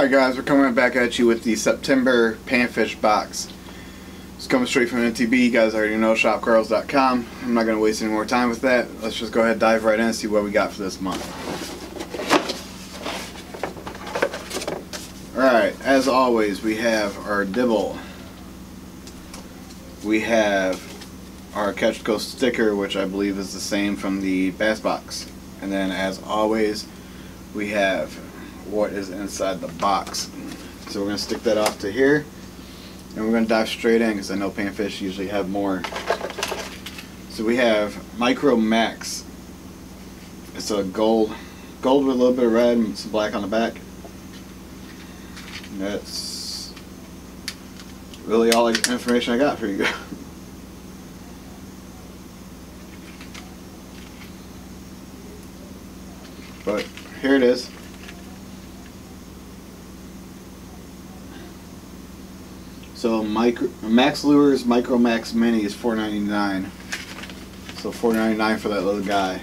Alright guys, we're coming back at you with the September Panfish box. It's coming straight from MTB, you guys already know, shopkarls.com. I'm not going to waste any more time with that. Let's just go ahead and dive right in and see what we got for this month. Alright, as always, we have our Dibble. We have our Catch Co sticker, which I believe is the same from the Bass box. And then, as always, we have what is inside the box. So we're going to stick that off to here. And we're going to dive straight in because I know panfish usually have more. So we have Micro Max. It's a gold, gold with a little bit of red and some black on the back. That's really all the information I got for you But here it is. So micro, Max Lures Micro Max Mini is $4.99. So $4.99 for that little guy.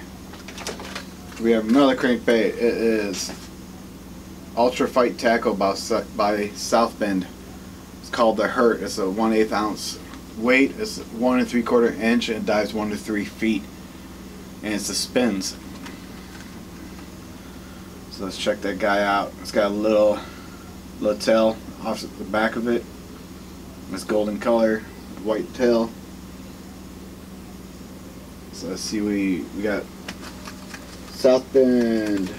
We have another crankbait. It is Ultra Fight Tackle by, by South Bend. It's called the Hurt. It's a 1 8 ounce weight. It's 1 and 3 quarter inch and it dives 1 to 3 feet. And it's the spins. So let's check that guy out. It's got a little, little tail off the back of it. This golden color, white tail. So let's see we we got South Bend.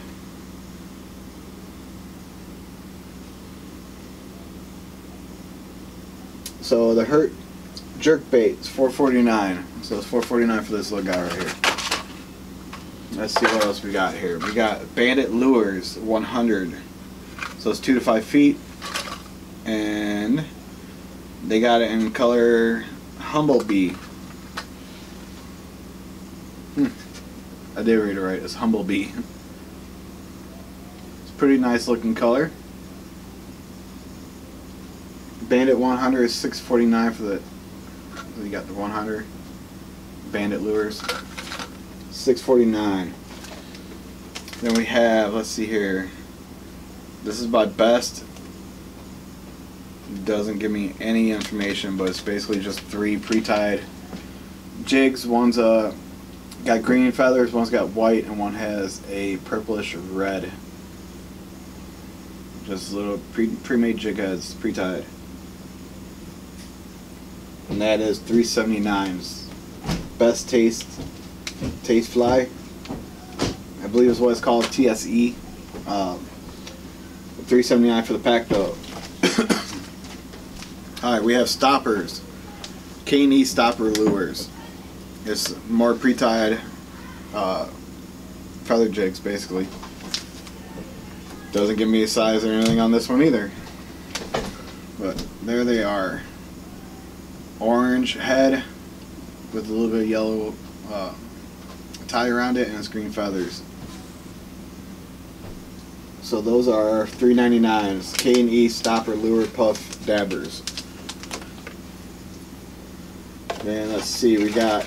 So the hurt jerk bait is 449. So it's 449 for this little guy right here. Let's see what else we got here. We got Bandit Lures 100. So it's two to five feet. And they got it in color Humblebee. Hmm. I did read it right. It's Humblebee. It's pretty nice looking color. Bandit 100 is 649 for the. You got the 100. Bandit lures. 649. Then we have. Let's see here. This is by Best doesn't give me any information, but it's basically just three pre-tied jigs. One's uh, got green feathers, one's got white, and one has a purplish red. Just little pre pre-made jig heads, pre-tied. And that is 379's Best taste, taste fly. I believe is what it's called, TSE. Um, 379 for the pack though. Alright, we have stoppers. K&E stopper lures. It's more pre-tied uh, feather jigs, basically. Doesn't give me a size or anything on this one either. But there they are. Orange head with a little bit of yellow uh, tie around it and it's green feathers. So those are 3.99s. K&E stopper lure puff dabbers. Let's see, we got,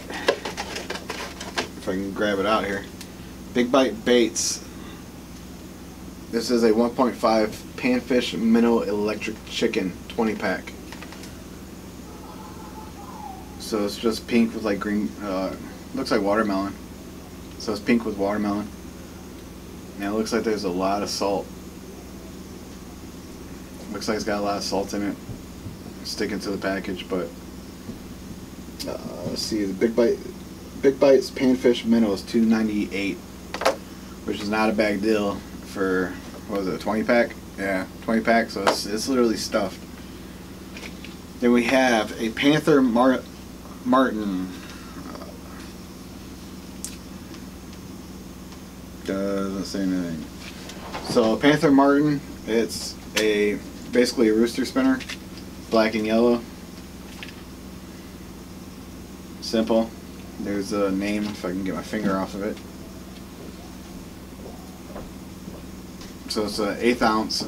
if I can grab it out here, Big Bite Baits. This is a 1.5 Panfish Minnow Electric Chicken 20 pack. So it's just pink with like green, uh, looks like watermelon. So it's pink with watermelon. And it looks like there's a lot of salt. Looks like it's got a lot of salt in it. Sticking to the package, but uh, let's see, the Big Bite, Big Bites Panfish Minnow is 298 which is not a bad deal for, what was it, a 20 pack? Yeah, 20 pack, so it's, it's literally stuffed. Then we have a Panther Mar Martin. Uh, doesn't say anything. So Panther Martin, it's a basically a rooster spinner, black and yellow. Simple. There's a name if I can get my finger off of it. So it's an eighth ounce.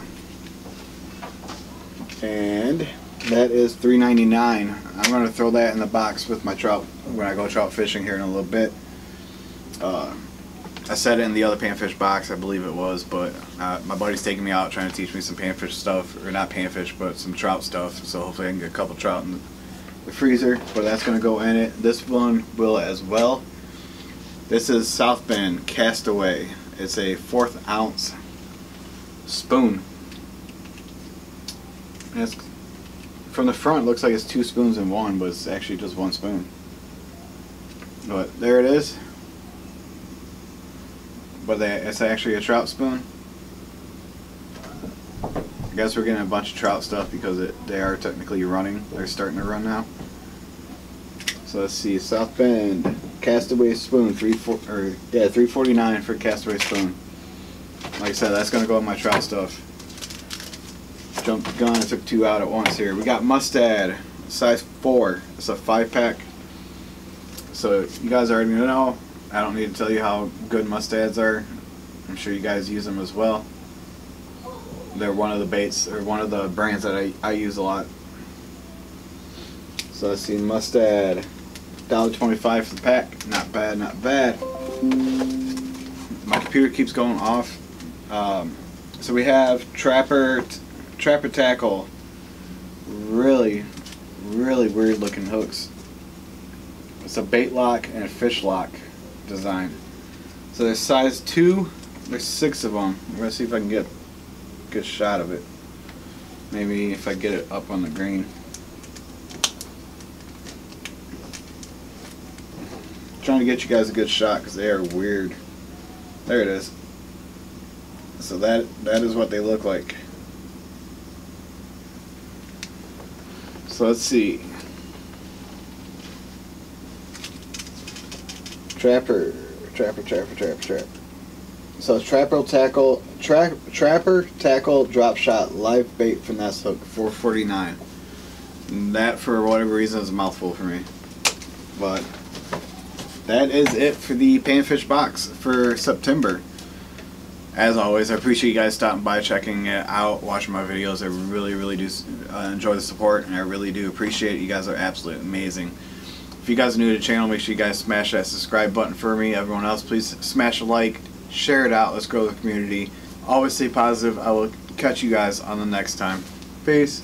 And that is $3.99. I'm going to throw that in the box with my trout when I go trout fishing here in a little bit. Uh, I said it in the other panfish box, I believe it was, but uh, my buddy's taking me out trying to teach me some panfish stuff, or not panfish, but some trout stuff. So hopefully I can get a couple trout in the, the freezer. But that's gonna go in it. This one will as well. This is South Bend Castaway. It's a fourth ounce spoon. It's from the front, looks like it's two spoons in one, but it's actually just one spoon. But there it is. But they, it's actually a trout spoon. I guess we're getting a bunch of trout stuff because it, they are technically running. They're starting to run now. So let's see, South Bend Castaway Spoon, three four or yeah, three forty nine for Castaway Spoon. Like I said, that's gonna go in my trout stuff. Jumped the gun, I took two out at once here. We got Mustad, size four. It's a five pack. So you guys already know. I don't need to tell you how good mustads are. I'm sure you guys use them as well. They're one of the baits or one of the brands that I, I use a lot. So let's see, mustad, $1.25 for the pack. Not bad, not bad. My computer keeps going off. Um, so we have Trapper, Trapper Tackle. Really, really weird looking hooks. It's a bait lock and a fish lock design. So there's size two. There's six of them. I'm gonna see if I can get good shot of it. Maybe if I get it up on the green. trying to get you guys a good shot because they are weird. There it is. So that that is what they look like. So let's see. Trapper, trapper, trapper, trapper, trapper. So trapper tackle, tra- trapper tackle drop shot live bait finesse hook, 449. That for whatever reason is a mouthful for me, but that is it for the panfish box for September. As always, I appreciate you guys stopping by, checking it out, watching my videos. I really, really do uh, enjoy the support, and I really do appreciate it. You guys are absolutely amazing. If you guys are new to the channel, make sure you guys smash that subscribe button for me. Everyone else, please smash a like, share it out. Let's grow the community. Always stay positive. I will catch you guys on the next time. Peace.